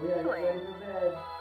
We gotta get ready for bed.